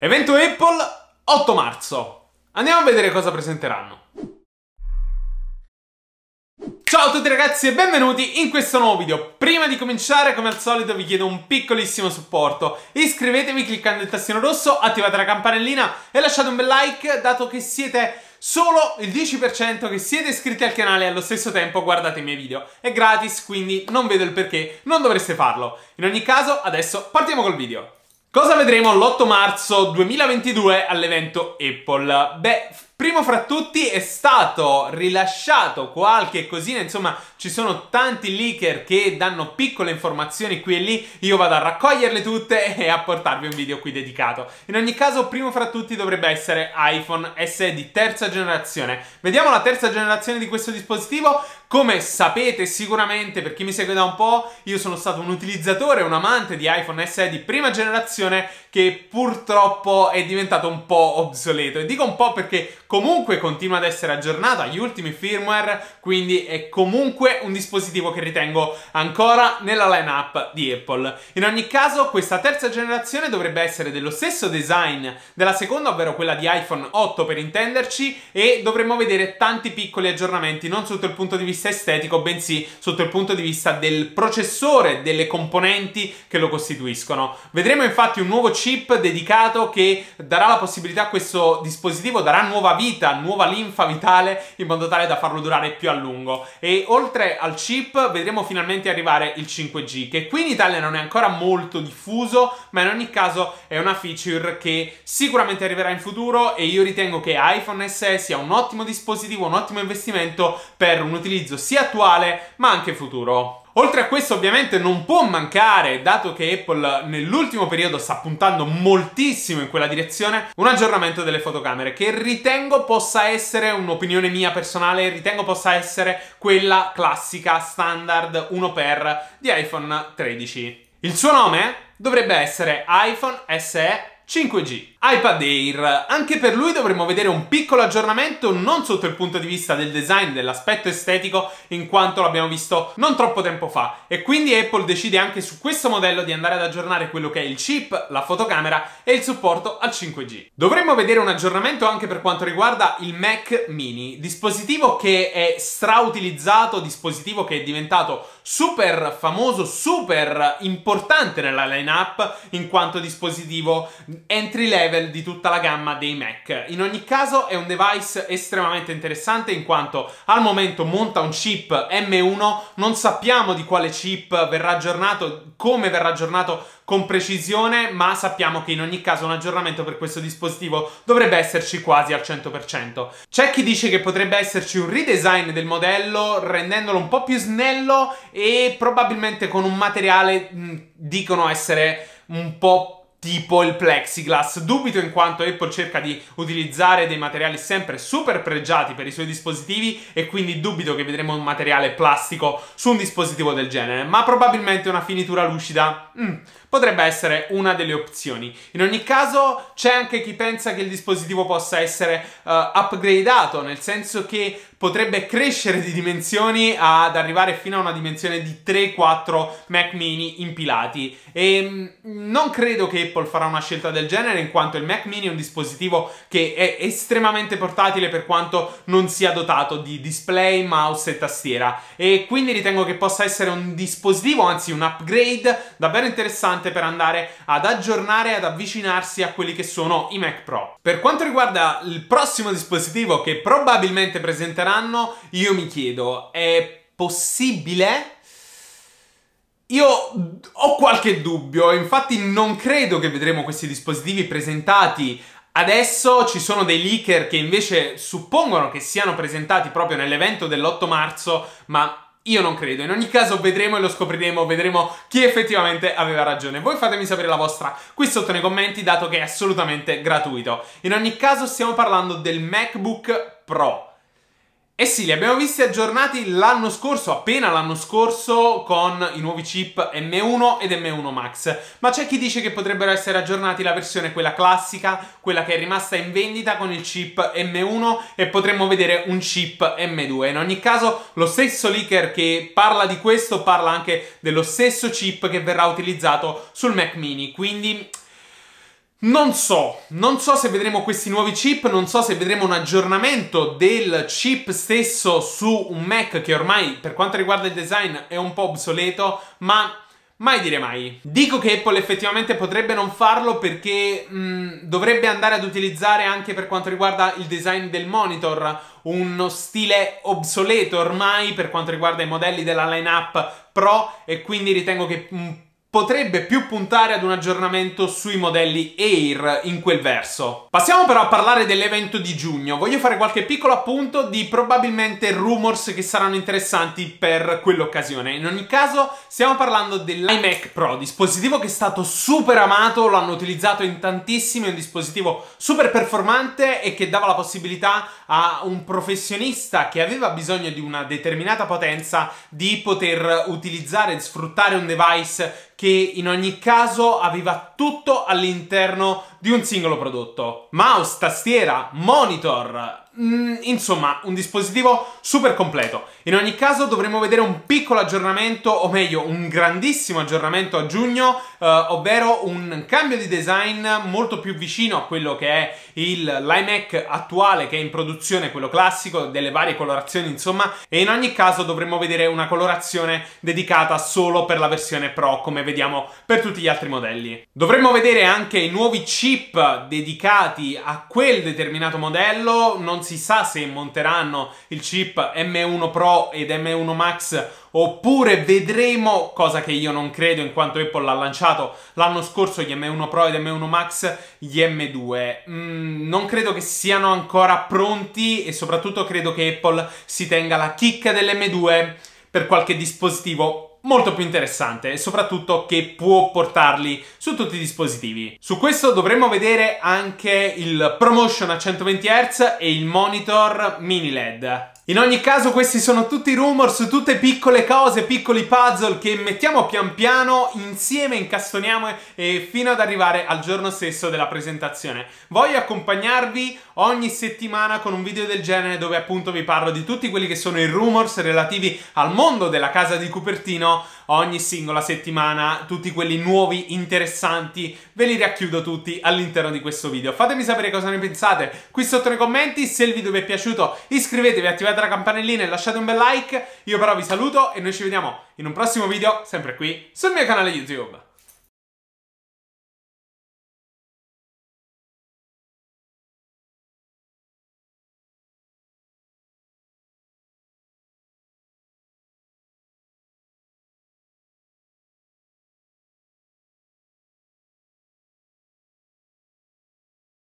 Evento Apple 8 marzo. Andiamo a vedere cosa presenteranno. Ciao a tutti ragazzi e benvenuti in questo nuovo video. Prima di cominciare, come al solito, vi chiedo un piccolissimo supporto. Iscrivetevi cliccando il tastino rosso, attivate la campanellina e lasciate un bel like, dato che siete solo il 10% che siete iscritti al canale e allo stesso tempo guardate i miei video. È gratis, quindi non vedo il perché non dovreste farlo. In ogni caso, adesso partiamo col video. Cosa vedremo l'8 marzo 2022 all'evento Apple? Beh, Primo fra tutti è stato rilasciato qualche cosina, insomma ci sono tanti leaker che danno piccole informazioni qui e lì, io vado a raccoglierle tutte e a portarvi un video qui dedicato. In ogni caso, primo fra tutti dovrebbe essere iPhone SE di terza generazione. Vediamo la terza generazione di questo dispositivo. Come sapete sicuramente, per chi mi segue da un po', io sono stato un utilizzatore, un amante di iPhone SE di prima generazione che purtroppo è diventato un po' obsoleto. E dico un po' perché comunque continua ad essere aggiornato agli ultimi firmware, quindi è comunque un dispositivo che ritengo ancora nella lineup di Apple. In ogni caso, questa terza generazione dovrebbe essere dello stesso design della seconda, ovvero quella di iPhone 8 per intenderci, e dovremmo vedere tanti piccoli aggiornamenti, non sotto il punto di vista estetico, bensì sotto il punto di vista del processore, delle componenti che lo costituiscono. Vedremo infatti un nuovo chip dedicato che darà la possibilità a questo dispositivo, darà nuova vita, nuova linfa vitale in modo tale da farlo durare più a lungo. E oltre al chip vedremo finalmente arrivare il 5G, che qui in Italia non è ancora molto diffuso, ma in ogni caso è una feature che sicuramente arriverà in futuro e io ritengo che iPhone SE sia un ottimo dispositivo, un ottimo investimento per un utilizzo sia attuale ma anche futuro. Oltre a questo ovviamente non può mancare, dato che Apple nell'ultimo periodo sta puntando moltissimo in quella direzione, un aggiornamento delle fotocamere che ritengo possa essere un'opinione mia personale, ritengo possa essere quella classica standard 1x di iPhone 13. Il suo nome dovrebbe essere iPhone SE 5G. iPad Air. Anche per lui dovremmo vedere un piccolo aggiornamento non sotto il punto di vista del design, dell'aspetto estetico, in quanto l'abbiamo visto non troppo tempo fa. E quindi Apple decide anche su questo modello di andare ad aggiornare quello che è il chip, la fotocamera e il supporto al 5G. Dovremmo vedere un aggiornamento anche per quanto riguarda il Mac Mini, dispositivo che è strautilizzato, dispositivo che è diventato super famoso, super importante nella lineup in quanto dispositivo entry level di tutta la gamma dei Mac. In ogni caso è un device estremamente interessante in quanto al momento monta un chip M1, non sappiamo di quale chip verrà aggiornato, come verrà aggiornato con precisione, ma sappiamo che in ogni caso un aggiornamento per questo dispositivo dovrebbe esserci quasi al 100%. C'è chi dice che potrebbe esserci un redesign del modello rendendolo un po' più snello e probabilmente con un materiale mh, dicono essere un po' tipo il plexiglass. Dubito in quanto Apple cerca di utilizzare dei materiali sempre super pregiati per i suoi dispositivi e quindi dubito che vedremo un materiale plastico su un dispositivo del genere, ma probabilmente una finitura lucida mm, potrebbe essere una delle opzioni. In ogni caso c'è anche chi pensa che il dispositivo possa essere uh, upgradato, nel senso che potrebbe crescere di dimensioni ad arrivare fino a una dimensione di 3-4 Mac mini impilati. E mm, non credo che Apple farà una scelta del genere, in quanto il Mac mini è un dispositivo che è estremamente portatile per quanto non sia dotato di display, mouse e tastiera. E quindi ritengo che possa essere un dispositivo, anzi un upgrade davvero interessante per andare ad aggiornare ad avvicinarsi a quelli che sono i Mac Pro. Per quanto riguarda il prossimo dispositivo che probabilmente presenteranno, io mi chiedo, è possibile? Io ho qualche dubbio, infatti non credo che vedremo questi dispositivi presentati Adesso ci sono dei leaker che invece suppongono che siano presentati proprio nell'evento dell'8 marzo, ma io non credo. In ogni caso vedremo e lo scopriremo, vedremo chi effettivamente aveva ragione. Voi fatemi sapere la vostra qui sotto nei commenti, dato che è assolutamente gratuito. In ogni caso stiamo parlando del MacBook Pro. Eh sì, li abbiamo visti aggiornati l'anno scorso, appena l'anno scorso, con i nuovi chip M1 ed M1 Max. Ma c'è chi dice che potrebbero essere aggiornati la versione quella classica, quella che è rimasta in vendita con il chip M1 e potremmo vedere un chip M2. In ogni caso, lo stesso leaker che parla di questo parla anche dello stesso chip che verrà utilizzato sul Mac mini, quindi Non so, non so se vedremo questi nuovi chip, non so se vedremo un aggiornamento del chip stesso su un Mac che ormai per quanto riguarda il design è un po' obsoleto, ma mai dire mai. Dico che Apple effettivamente potrebbe non farlo perché mh, mm, dovrebbe andare ad utilizzare anche per quanto riguarda il design del monitor uno stile obsoleto ormai per quanto riguarda i modelli della lineup Pro e quindi ritengo che mh, mm, potrebbe più puntare ad un aggiornamento sui modelli Air in quel verso. Passiamo però a parlare dell'evento di giugno. Voglio fare qualche piccolo appunto di probabilmente rumors che saranno interessanti per quell'occasione. In ogni caso stiamo parlando dell'iMac Pro, dispositivo che è stato super amato, lo hanno utilizzato in tantissimi, è un dispositivo super performante e che dava la possibilità a un professionista che aveva bisogno di una determinata potenza di poter utilizzare e sfruttare un device che in ogni caso aveva tutto all'interno di un singolo prodotto. Mouse, tastiera, monitor, Mm, insomma, un dispositivo super completo. In ogni caso dovremo vedere un piccolo aggiornamento, o meglio, un grandissimo aggiornamento a giugno, eh, ovvero un cambio di design molto più vicino a quello che è il l'iMac attuale che è in produzione, quello classico, delle varie colorazioni, insomma, e in ogni caso dovremo vedere una colorazione dedicata solo per la versione Pro, come vediamo per tutti gli altri modelli. Dovremmo vedere anche i nuovi chip dedicati a quel determinato modello, non si sa se monteranno il chip M1 Pro ed M1 Max oppure vedremo, cosa che io non credo in quanto Apple l'ha lanciato l'anno scorso gli M1 Pro ed M1 Max, gli M2. Mm, non credo che siano ancora pronti e soprattutto credo che Apple si tenga la chicca dell'M2 per qualche dispositivo molto più interessante e soprattutto che può portarli su tutti i dispositivi. Su questo dovremmo vedere anche il ProMotion a 120 Hz e il monitor mini LED. In ogni caso questi sono tutti rumors, tutte piccole cose, piccoli puzzle che mettiamo pian piano insieme, incastoniamo e fino ad arrivare al giorno stesso della presentazione. Voglio accompagnarvi ogni settimana con un video del genere dove appunto vi parlo di tutti quelli che sono i rumors relativi al mondo della casa di Cupertino ogni singola settimana, tutti quelli nuovi, interessanti, ve li racchiudo tutti all'interno di questo video. Fatemi sapere cosa ne pensate qui sotto nei commenti, se il video vi è piaciuto iscrivetevi, attivate la campanellina e lasciate un bel like. Io però vi saluto e noi ci vediamo in un prossimo video, sempre qui sul mio canale YouTube.